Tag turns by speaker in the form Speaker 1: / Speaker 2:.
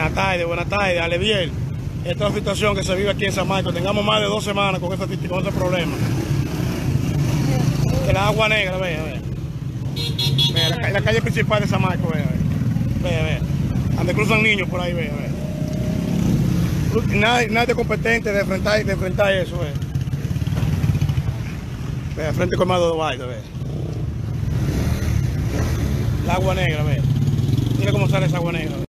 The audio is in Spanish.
Speaker 1: Buenas tardes, buenas tardes, Aleviel. Esta es la situación que se vive aquí en San Marcos. Tengamos más de dos semanas con este, con este problema. De la agua negra, vea, vea. Vea, la, la calle principal de San Marcos, vea, vea. Vea, vea. Donde cruzan niños por ahí, vea, vea. Nadie, nadie competente de enfrentar, de enfrentar eso, vea. Vea, frente Colmado de Baile, vea. La agua negra, vea. Mira cómo sale esa agua negra. vea.